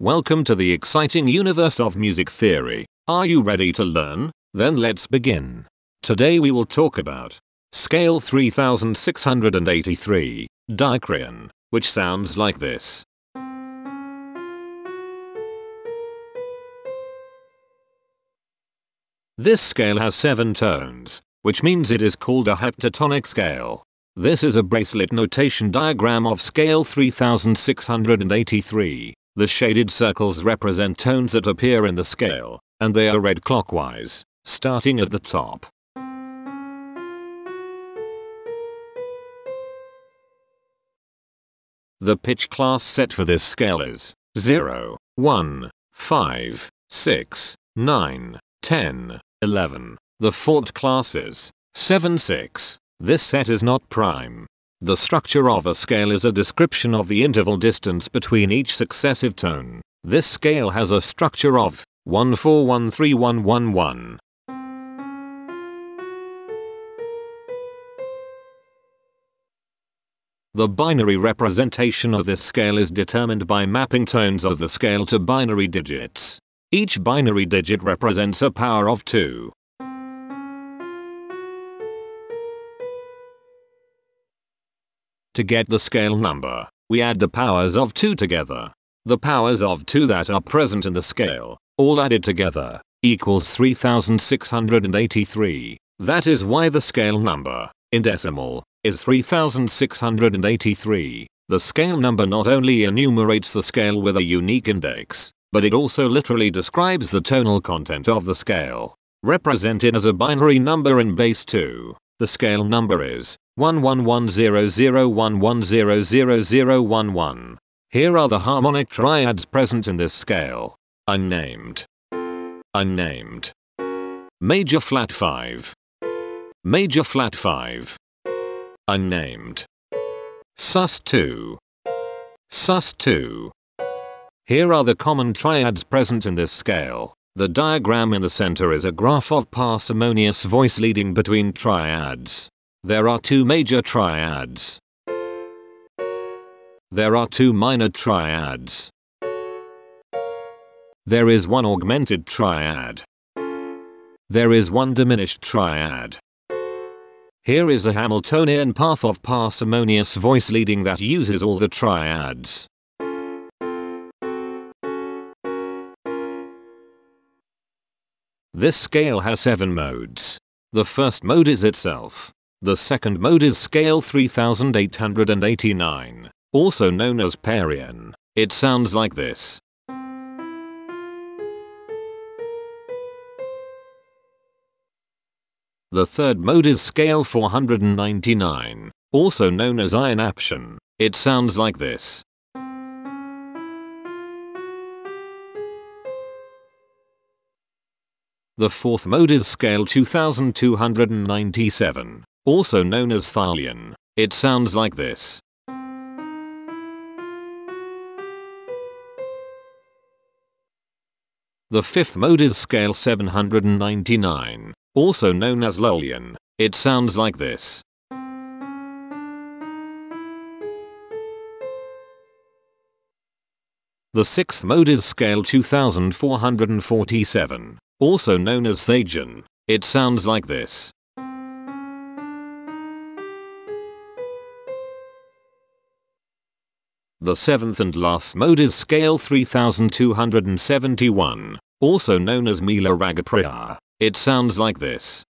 Welcome to the exciting universe of music theory. Are you ready to learn? Then let's begin. Today we will talk about Scale 3683, Dycrian, which sounds like this. This scale has 7 tones, which means it is called a heptatonic scale. This is a bracelet notation diagram of scale 3683. The shaded circles represent tones that appear in the scale, and they are read clockwise, starting at the top. The pitch class set for this scale is 0, 1, 5, 6, 9, 10, 11. The Forte class is 7, 6. This set is not prime. The structure of a scale is a description of the interval distance between each successive tone. This scale has a structure of 14131111. The binary representation of this scale is determined by mapping tones of the scale to binary digits. Each binary digit represents a power of 2. To get the scale number, we add the powers of 2 together. The powers of 2 that are present in the scale, all added together, equals 3683. That is why the scale number, in decimal, is 3683. The scale number not only enumerates the scale with a unique index, but it also literally describes the tonal content of the scale. Represented as a binary number in base 2, the scale number is 111001100011. Here are the harmonic triads present in this scale. Unnamed. Unnamed. Major flat 5. Major flat 5. Unnamed. Sus 2. Sus 2. Here are the common triads present in this scale. The diagram in the center is a graph of parsimonious voice leading between triads. There are two major triads. There are two minor triads. There is one augmented triad. There is one diminished triad. Here is a Hamiltonian path of parsimonious voice leading that uses all the triads. This scale has 7 modes. The first mode is itself. The second mode is scale 3889, also known as Parian. It sounds like this. The third mode is scale 499, also known as Ionaption. It sounds like this. The fourth mode is scale 2297 also known as Thalian. It sounds like this. The fifth mode is scale 799, also known as Lolian. It sounds like this. The sixth mode is scale 2447, also known as Thajan. It sounds like this. The seventh and last mode is scale 3271, also known as Mila Ragapriya. It sounds like this.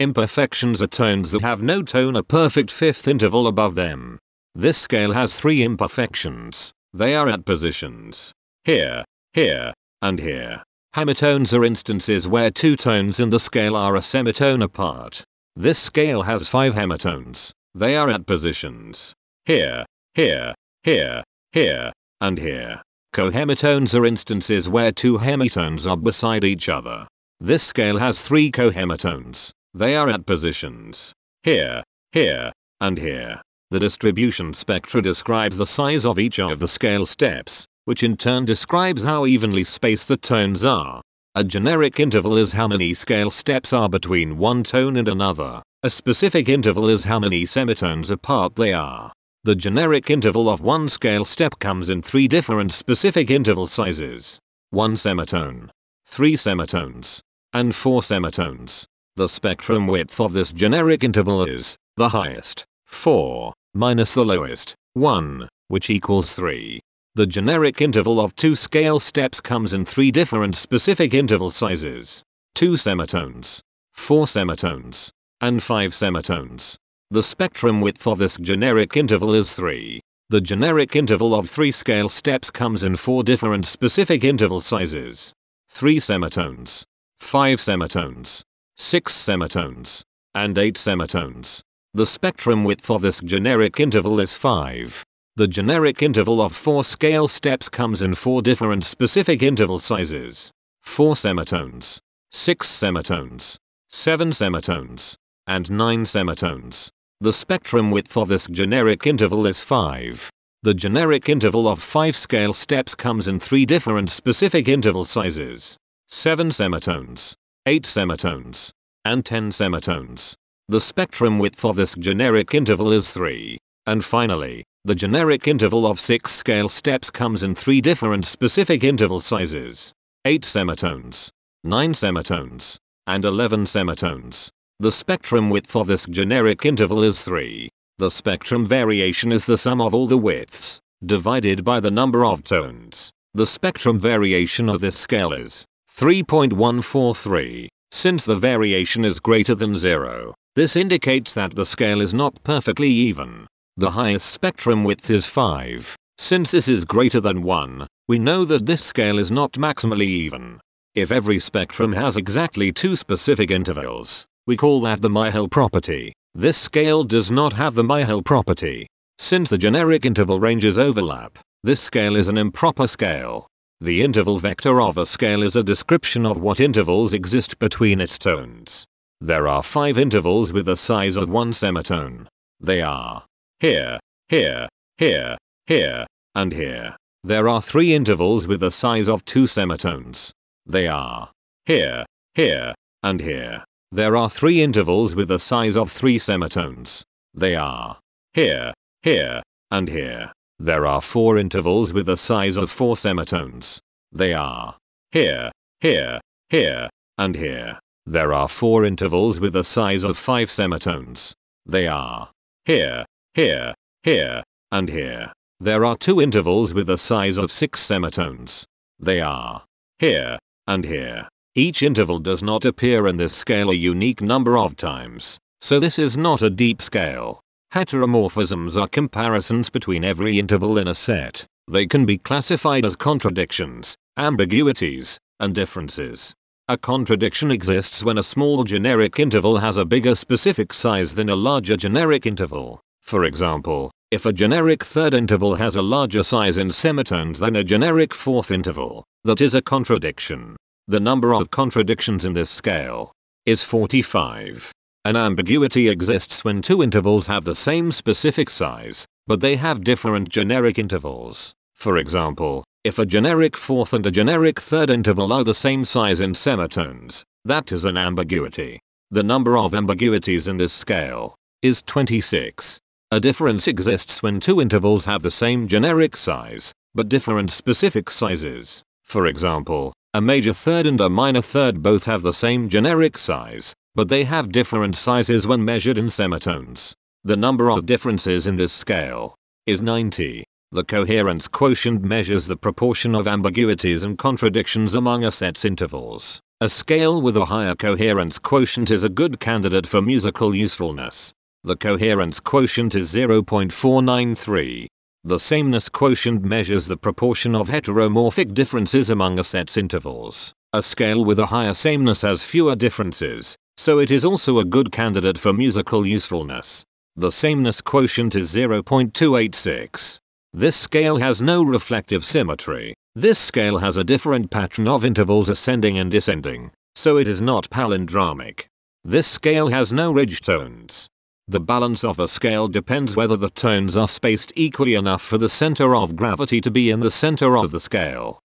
Imperfections are tones that have no tone a perfect fifth interval above them. This scale has three imperfections. They are at positions. Here, here, and here. Hemitones are instances where two tones in the scale are a semitone apart. This scale has 5 hemitones. They are at positions. Here, here, here, here, and here. Cohemitones are instances where two hemitones are beside each other. This scale has 3 cohemitones. They are at positions. Here, here, and here. The distribution spectra describes the size of each of the scale steps, which in turn describes how evenly spaced the tones are. A generic interval is how many scale steps are between one tone and another. A specific interval is how many semitones apart they are. The generic interval of one scale step comes in three different specific interval sizes. 1 semitone, 3 semitones, and 4 semitones. The spectrum width of this generic interval is the highest, 4, minus the lowest, 1, which equals 3. The generic interval of two scale steps comes in three different specific interval sizes. 2 semitones, 4 semitones, and 5 semitones. The spectrum width of this generic interval is 3. The generic interval of 3 scale steps comes in 4 different specific interval sizes. 3 semitones, 5 semitones, 6 semitones, and 8 semitones. The spectrum width of this generic interval is 5. The generic interval of 4 scale steps comes in 4 different specific interval sizes. 4 semitones, 6 semitones, 7 semitones, and 9 semitones. The spectrum width of this generic interval is 5. The generic interval of 5 scale steps comes in 3 different specific interval sizes. 7 semitones, 8 semitones, and 10 semitones. The spectrum width of this generic interval is 3. And finally, the generic interval of 6 scale steps comes in 3 different specific interval sizes. 8 semitones, 9 semitones, and 11 semitones. The spectrum width of this generic interval is 3. The spectrum variation is the sum of all the widths, divided by the number of tones. The spectrum variation of this scale is 3.143. Since the variation is greater than 0, this indicates that the scale is not perfectly even. The highest spectrum width is 5. Since this is greater than 1, we know that this scale is not maximally even. If every spectrum has exactly two specific intervals, we call that the Myhill property. This scale does not have the Myhill property. Since the generic interval ranges overlap, this scale is an improper scale. The interval vector of a scale is a description of what intervals exist between its tones. There are five intervals with the size of one semitone. They are here, here, here, here, and here. There are three intervals with the size of two semitones. They are here, here, and here. There are three intervals with the size of three semitones. They are here, here, and here. There are four intervals with the size of four semitones. They are here, here, here, and here. There are four intervals with a size of five semitones. They are here, here, here, and here. There are two intervals with a size of six semitones. They are here and here. Each interval does not appear in this scale a unique number of times, so this is not a deep scale. Heteromorphisms are comparisons between every interval in a set. They can be classified as contradictions, ambiguities, and differences. A contradiction exists when a small generic interval has a bigger specific size than a larger generic interval. For example, if a generic third interval has a larger size in semitones than a generic fourth interval, that is a contradiction. The number of contradictions in this scale is 45. An ambiguity exists when two intervals have the same specific size, but they have different generic intervals. For example, if a generic fourth and a generic third interval are the same size in semitones, that is an ambiguity. The number of ambiguities in this scale is 26. A difference exists when two intervals have the same generic size, but different specific sizes. For example, a major third and a minor third both have the same generic size, but they have different sizes when measured in semitones. The number of differences in this scale is 90. The coherence quotient measures the proportion of ambiguities and contradictions among a set's intervals. A scale with a higher coherence quotient is a good candidate for musical usefulness. The coherence quotient is 0.493. The sameness quotient measures the proportion of heteromorphic differences among a set's intervals. A scale with a higher sameness has fewer differences, so it is also a good candidate for musical usefulness. The sameness quotient is 0.286. This scale has no reflective symmetry. This scale has a different pattern of intervals ascending and descending, so it is not palindromic. This scale has no ridge tones. The balance of a scale depends whether the tones are spaced equally enough for the center of gravity to be in the center of the scale.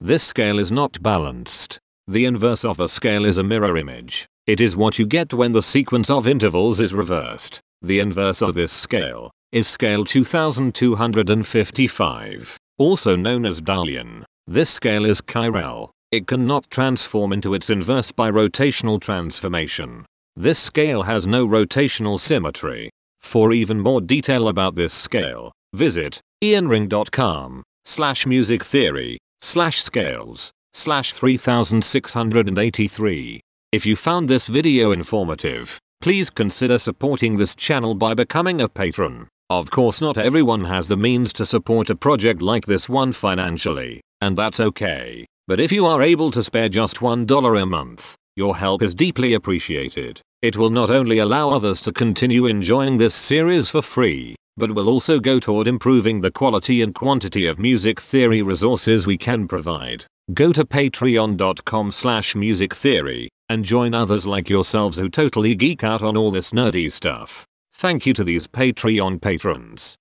This scale is not balanced. The inverse of a scale is a mirror image. It is what you get when the sequence of intervals is reversed. The inverse of this scale is scale 2255, also known as Dalian. This scale is chiral. It cannot transform into its inverse by rotational transformation. This scale has no rotational symmetry. For even more detail about this scale, visit ianring.com slash music theory slash scales slash 3683. If you found this video informative, please consider supporting this channel by becoming a patron. Of course not everyone has the means to support a project like this one financially, and that's okay. But if you are able to spare just $1 a month, your help is deeply appreciated. It will not only allow others to continue enjoying this series for free, but will also go toward improving the quality and quantity of music theory resources we can provide. Go to patreon.com slash music theory and join others like yourselves who totally geek out on all this nerdy stuff. Thank you to these Patreon patrons.